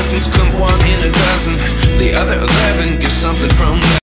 Lessons come one in a dozen.